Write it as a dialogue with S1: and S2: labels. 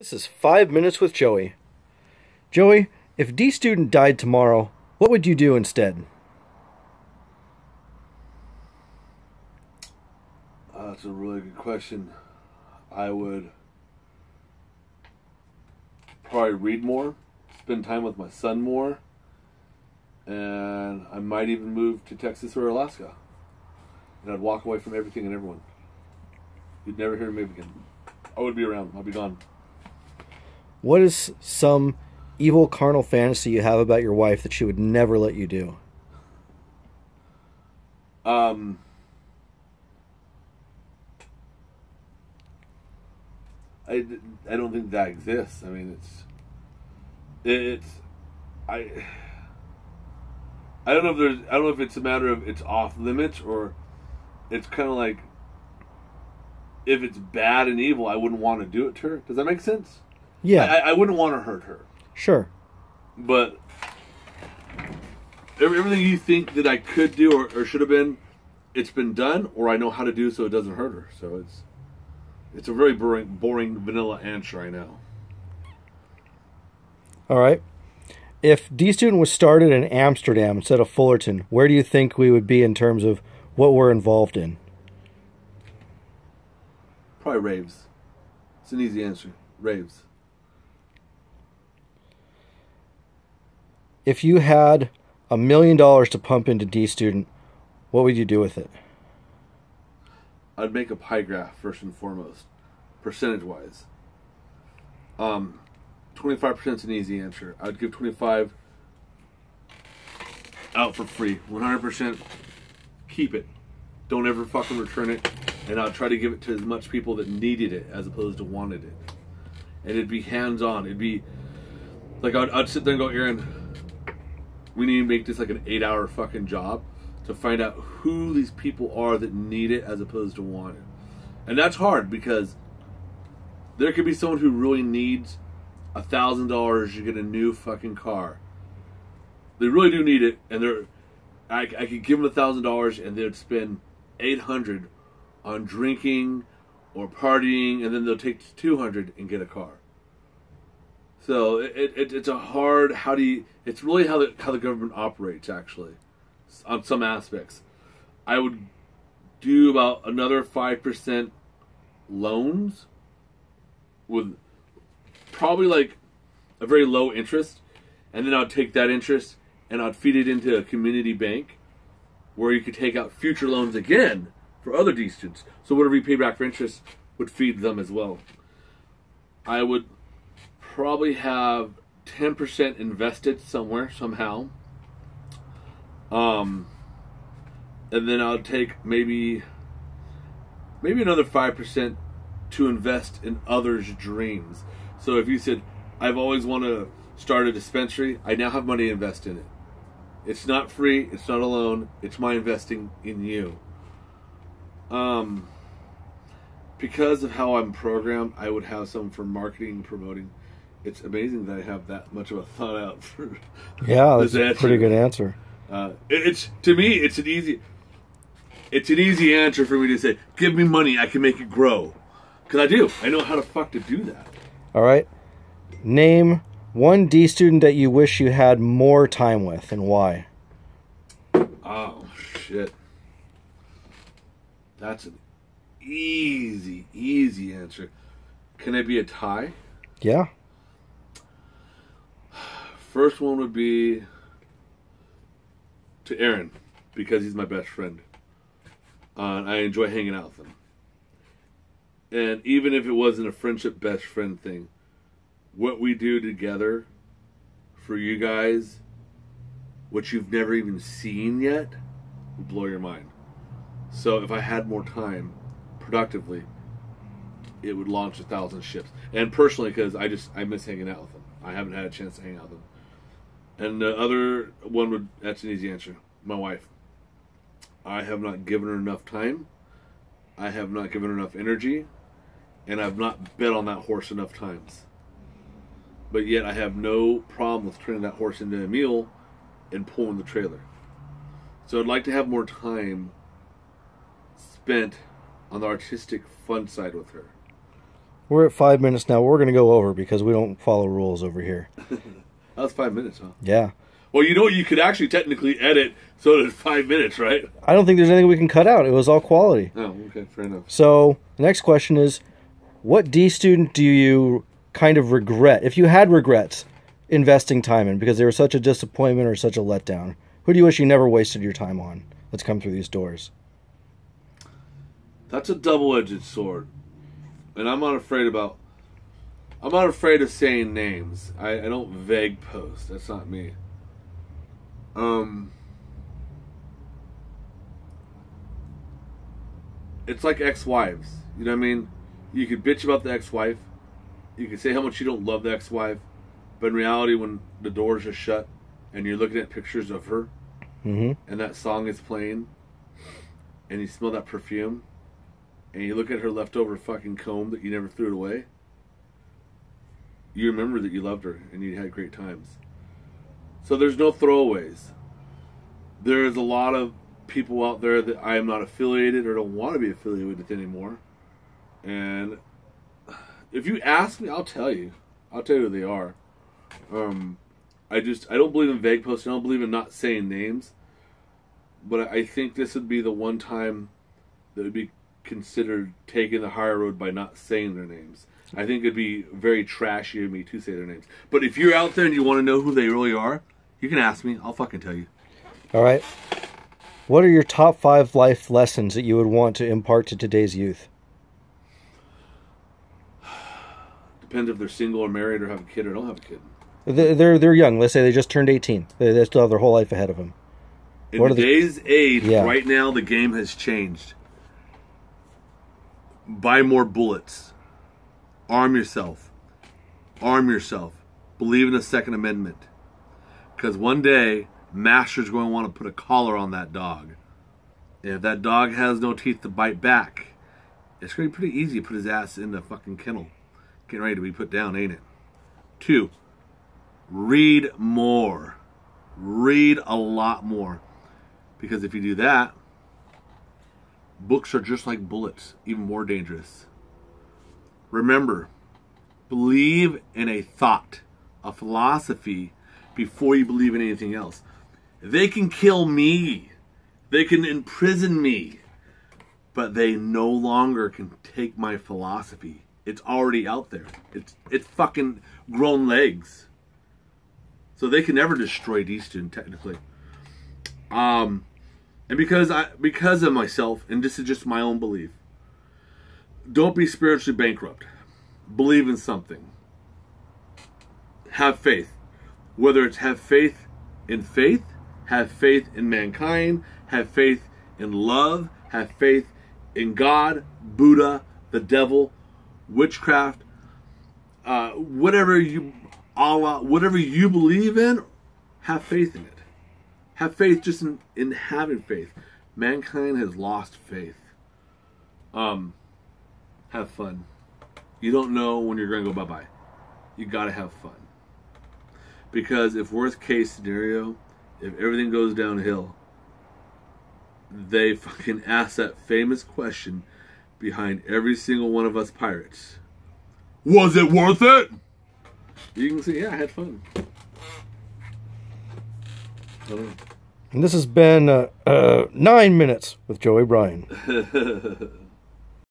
S1: This is Five Minutes with Joey. Joey, if D student died tomorrow, what would you do instead?
S2: Uh, that's a really good question. I would probably read more, spend time with my son more, and I might even move to Texas or Alaska. And I'd walk away from everything and everyone. You'd never hear me again. I would be around. I'd be gone.
S1: What is some evil carnal fantasy you have about your wife that she would never let you do?
S2: Um, I, I don't think that exists. I mean, it's it's I I don't know if there's I don't know if it's a matter of it's off limits or it's kind of like if it's bad and evil, I wouldn't want to do it to her. Does that make sense?
S1: Yeah,
S2: I, I wouldn't want to hurt her,
S1: sure.
S2: but everything you think that I could do or, or should have been, it's been done, or I know how to do so it doesn't hurt her. So it's it's a very boring, boring vanilla answer. I know.
S1: All right. If D student was started in Amsterdam instead of Fullerton, where do you think we would be in terms of what we're involved in?
S2: Probably raves. It's an easy answer. Raves.
S1: If you had a million dollars to pump into D student, what would you do with it?
S2: I'd make a pie graph first and foremost, percentage wise. Um, twenty five percent is an easy answer. I'd give twenty five out for free. One hundred percent, keep it. Don't ever fucking return it, and I'll try to give it to as much people that needed it as opposed to wanted it. And it'd be hands on. It'd be like I'd, I'd sit there and go, Aaron, we need to make this like an eight hour fucking job to find out who these people are that need it as opposed to want it. And that's hard because there could be someone who really needs a thousand dollars to get a new fucking car. They really do need it, and they're I, I could give them a thousand dollars and they'd spend eight hundred on drinking or partying, and then they'll take two hundred and get a car. So it, it, it's a hard. How do you? It's really how the how the government operates actually, on some aspects. I would do about another five percent loans, with probably like a very low interest, and then I'd take that interest and I'd feed it into a community bank, where you could take out future loans again for other D students. So whatever you pay back for interest would feed them as well. I would probably have 10% invested somewhere somehow. Um and then I'll take maybe maybe another 5% to invest in others' dreams. So if you said I've always wanted to start a dispensary, I now have money to invest in it. It's not free, it's not a loan, it's my investing in you. Um because of how I'm programmed, I would have some for marketing and promoting. It's amazing that I have that much of a thought out for.
S1: Yeah, that's a pretty good answer.
S2: Uh, it- it's to me, it's an easy, it's an easy answer for me to say, "Give me money, I can make it grow," because I do. I know how to fuck to do that.
S1: All right. Name one D student that you wish you had more time with and why.
S2: Oh shit, that's an easy, easy answer. Can it be a tie?
S1: Yeah.
S2: First one would be to Aaron because he's my best friend. Uh, and I enjoy hanging out with him. And even if it wasn't a friendship best friend thing, what we do together for you guys, what you've never even seen yet, would blow your mind. So if I had more time, productively, it would launch a thousand ships. And personally, because I just I miss hanging out with them. I haven't had a chance to hang out with him. And the other one would that's an easy answer. My wife. I have not given her enough time. I have not given her enough energy, and I've not bet on that horse enough times. But yet I have no problem with turning that horse into a mule and pulling the trailer. So I'd like to have more time spent on the artistic fun side with her.
S1: We're at five minutes now. We're going to go over because we don't follow rules over here.
S2: That was five minutes, huh?
S1: Yeah.
S2: Well, you know, you could actually technically edit so that it's five minutes, right?
S1: I don't think there's anything we can cut out. It was all quality.
S2: Oh, okay, fair enough.
S1: So the next question is, what D student do you kind of regret, if you had regrets, investing time in because they were such a disappointment or such a letdown? Who do you wish you never wasted your time on? Let's come through these doors.
S2: That's a double-edged sword, and I'm not afraid about. I'm not afraid of saying names. I, I don't vague post. That's not me. Um, it's like ex-wives. You know what I mean? You could bitch about the ex-wife. You could say how much you don't love the ex-wife, but in reality, when the doors are shut and you're looking at pictures of her,
S1: Mm-hmm.
S2: and that song is playing, and you smell that perfume, and you look at her leftover fucking comb that you never threw it away, you remember that you loved her and you had great times. So there's no throwaways. There's a lot of people out there that I am not affiliated or don't want to be affiliated with anymore. And if you ask me, I'll tell you. I'll tell you who they are. Um, I just I don't believe in vague posting. I don't believe in not saying names. But I think this would be the one time that would be considered taking the higher road by not saying their names. I think it'd be very trashy of me to say their names. But if you're out there and you want to know who they really are, you can ask me. I'll fucking tell you.
S1: All right. What are your top five life lessons that you would want to impart to today's youth?
S2: Depends if they're single or married or have a kid or don't have a kid.
S1: They're they're, they're young. Let's say they just turned 18. They, they still have their whole life ahead of them.
S2: In
S1: What are the-
S2: today's age,
S1: Yeah.
S2: right now, the game has changed. Buy more bullets. Arm yourself. Arm yourself. Believe in the Second Amendment. Because one day, Master's going to want to put a collar on that dog. And if that dog has no teeth to bite back, it's going to be pretty easy to put his ass in the fucking kennel. Getting ready to be put down, ain't it? Two, read more. Read a lot more. Because if you do that, books are just like bullets, even more dangerous. Remember, believe in a thought, a philosophy, before you believe in anything else. They can kill me, they can imprison me, but they no longer can take my philosophy. It's already out there. It's it's fucking grown legs. So they can never destroy Easton technically. Um, and because I because of myself, and this is just my own belief. Don't be spiritually bankrupt. Believe in something. Have faith. Whether it's have faith in faith, have faith in mankind, have faith in love, have faith in God, Buddha, the devil, witchcraft, uh, whatever you Allah, whatever you believe in, have faith in it. Have faith just in, in having faith. Mankind has lost faith. Um, have fun. You don't know when you're going to go bye bye. You got to have fun. Because if worst case scenario, if everything goes downhill, they fucking ask that famous question behind every single one of us pirates. Was it worth it? You can say, yeah, I had fun.
S1: And this has been uh, uh, nine minutes with Joey Bryan.